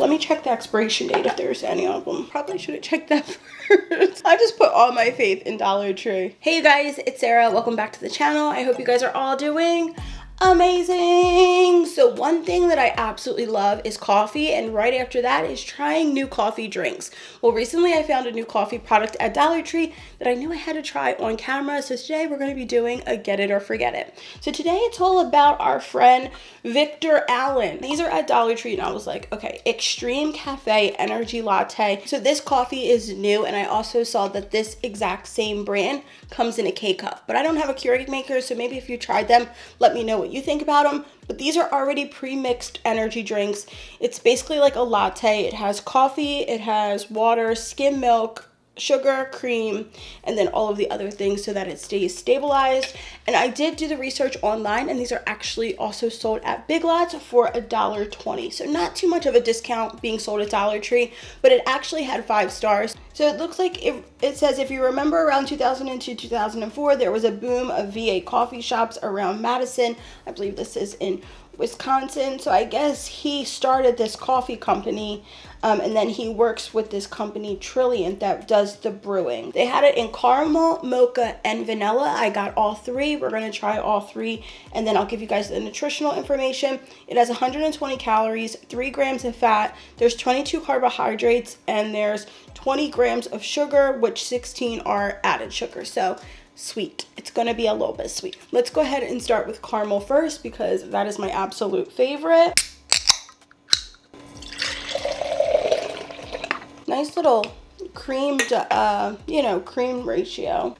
Let me check the expiration date if there's any of them. Probably should have checked that first. I just put all my faith in Dollar Tree. Hey you guys, it's Sarah. Welcome back to the channel. I hope you guys are all doing amazing. So one thing that I absolutely love is coffee and right after that is trying new coffee drinks. Well, recently I found a new coffee product at Dollar Tree that I knew I had to try on camera. So today we're going to be doing a get it or forget it. So today it's all about our friend Victor Allen. These are at Dollar Tree and I was like, okay, Extreme Cafe Energy Latte. So this coffee is new and I also saw that this exact same brand comes in a K-cup. But I don't have a Keurig maker, so maybe if you tried them, let me know what you think about them. But these are already pre-mixed energy drinks. It's basically like a latte. It has coffee, it has water, skim milk, sugar, cream, and then all of the other things so that it stays stabilized. And I did do the research online and these are actually also sold at Big Lots for a dollar twenty. So not too much of a discount being sold at Dollar Tree, but it actually had five stars. So it looks like it, it says if you remember around 2002, 2004, there was a boom of VA coffee shops around Madison. I believe this is in Wisconsin. So I guess he started this coffee company um, and then he works with this company Trilliant that does the brewing. They had it in caramel, mocha, and vanilla. I got all three. We're to try all three and then I'll give you guys the nutritional information. It has 120 calories, 3 grams of fat, there's 22 carbohydrates, and there's 20 grams of sugar, which 16 are added sugar. So sweet. It's going to be a little bit sweet. Let's go ahead and start with caramel first because that is my absolute favorite. Nice little creamed, uh, you know, cream ratio.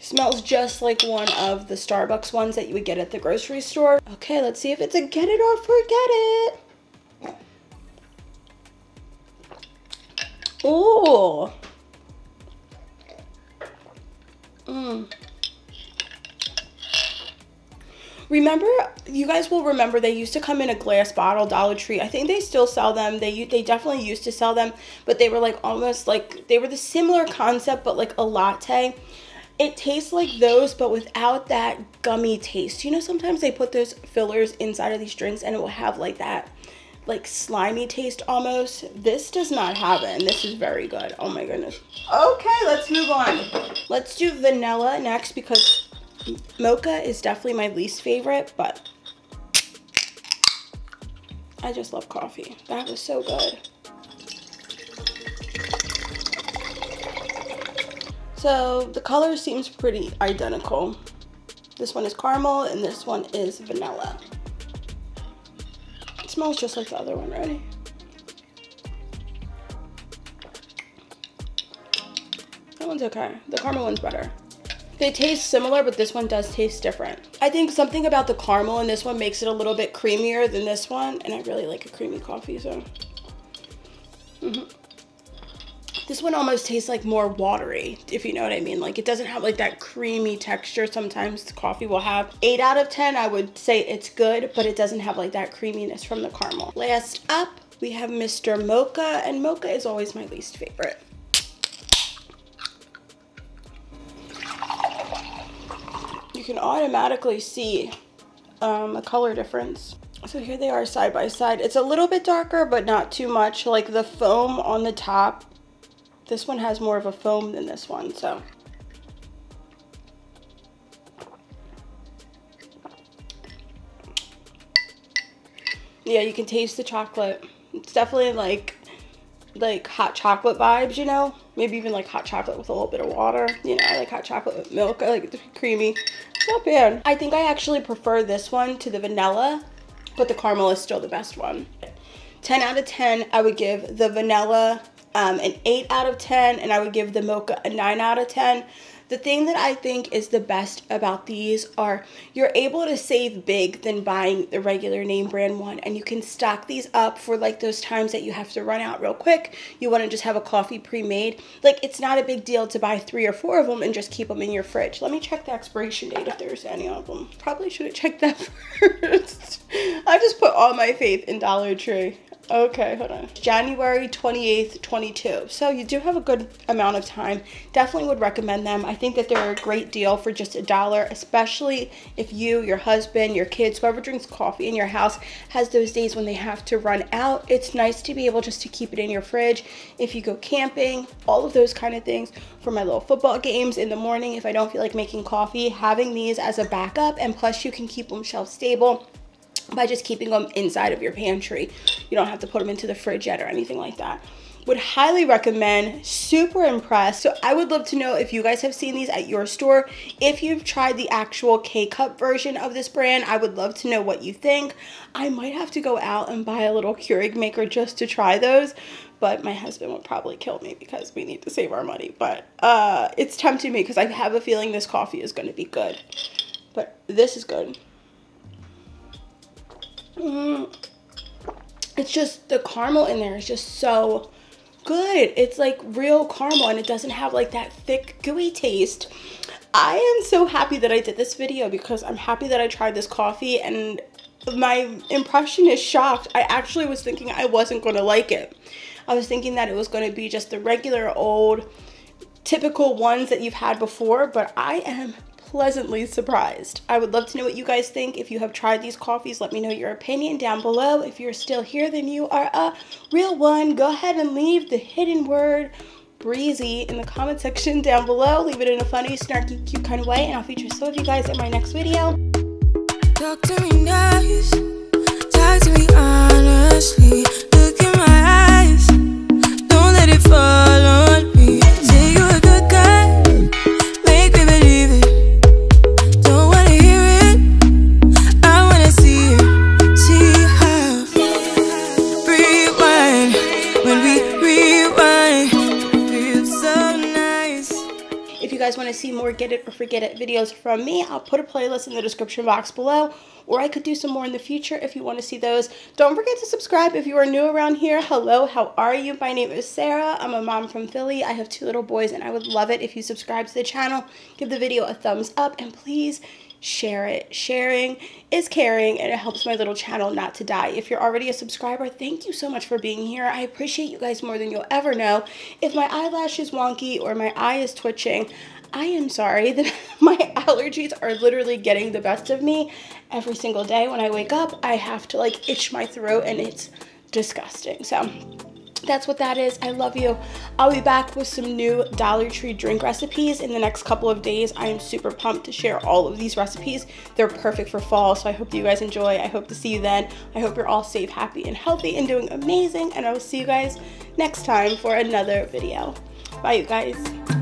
Smells just like one of the Starbucks ones that you would get at the grocery store. Okay, let's see if it's a get it or forget it. Oh, Mm. Remember, you guys will remember they used to come in a glass bottle, Dollar Tree. I think they still sell them. They they definitely used to sell them, but they were like almost like they were the similar concept, but like a latte. It tastes like those, but without that gummy taste. You know, sometimes they put those fillers inside of these drinks, and it will have like that like slimy taste almost. This does not have it, and this is very good. Oh my goodness. Okay, let's move on. Let's do vanilla next because mocha is definitely my least favorite, but I just love coffee. That was so good. So the color seems pretty identical. This one is caramel and this one is vanilla smells just like the other one, ready? That one's okay. The caramel one's better. They taste similar, but this one does taste different. I think something about the caramel in this one makes it a little bit creamier than this one, and I really like a creamy coffee, so. Mm -hmm. This one almost tastes like more watery, if you know what I mean. Like it doesn't have like that creamy texture sometimes coffee will have. 8 out of 10, I would say it's good, but it doesn't have like that creaminess from the caramel. Last up, we have Mr. Mocha, and Mocha is always my least favorite. You can automatically see um, a color difference. So here they are side by side. It's a little bit darker, but not too much. Like the foam on the top this one has more of a foam than this one, so. Yeah, you can taste the chocolate. It's definitely like like hot chocolate vibes, you know? Maybe even like hot chocolate with a little bit of water. You know, I like hot chocolate with milk. I like it to be creamy. It's not bad. I think I actually prefer this one to the vanilla, but the caramel is still the best one. 10 out of 10, I would give the vanilla um, an 8 out of 10, and I would give the mocha a 9 out of 10. The thing that I think is the best about these are you're able to save big than buying the regular name brand one and you can stock these up for like those times that you have to run out real quick. You want to just have a coffee pre-made. Like it's not a big deal to buy three or four of them and just keep them in your fridge. Let me check the expiration date if there's any of them. Probably should have checked that first. I just put all my faith in Dollar Tree. Okay, hold on. January 28th, 22. So you do have a good amount of time. Definitely would recommend them. I think that they're a great deal for just a dollar, especially if you, your husband, your kids, whoever drinks coffee in your house has those days when they have to run out. It's nice to be able just to keep it in your fridge if you go camping, all of those kind of things. For my little football games in the morning, if I don't feel like making coffee, having these as a backup, and plus you can keep them shelf stable by just keeping them inside of your pantry. You don't have to put them into the fridge yet or anything like that. Would highly recommend, super impressed. So I would love to know if you guys have seen these at your store. If you've tried the actual K-Cup version of this brand, I would love to know what you think. I might have to go out and buy a little Keurig maker just to try those but my husband would probably kill me because we need to save our money. But uh, it's tempting me because I have a feeling this coffee is going to be good. But this is good. Mm. It's just the caramel in there is just so good. It's like real caramel and it doesn't have like that thick gooey taste. I am so happy that I did this video because I'm happy that I tried this coffee and my impression is shocked. I actually was thinking I wasn't going to like it. I was thinking that it was going to be just the regular old typical ones that you've had before, but I am pleasantly surprised. I would love to know what you guys think. If you have tried these coffees, let me know your opinion down below. If you're still here, then you are a real one. Go ahead and leave the hidden word breezy in the comment section down below. Leave it in a funny, snarky, cute kind of way, and I'll feature some of you guys in my next video. Talk to me nice. Talk to me honestly. Look in my eyes. You guys want to see more Get It or Forget It videos from me, I'll put a playlist in the description box below, or I could do some more in the future if you want to see those. Don't forget to subscribe if you are new around here. Hello, how are you? My name is Sarah. I'm a mom from Philly. I have two little boys, and I would love it if you subscribe to the channel, give the video a thumbs up, and please share it. Sharing is caring and it helps my little channel not to die. If you're already a subscriber, thank you so much for being here. I appreciate you guys more than you'll ever know. If my eyelash is wonky or my eye is twitching, I am sorry that my allergies are literally getting the best of me every single day. When I wake up, I have to like itch my throat and it's disgusting. So that's what that is. I love you. I'll be back with some new Dollar Tree drink recipes in the next couple of days. I am super pumped to share all of these recipes. They're perfect for fall, so I hope you guys enjoy. I hope to see you then. I hope you're all safe, happy, and healthy and doing amazing. And I will see you guys next time for another video. Bye, you guys.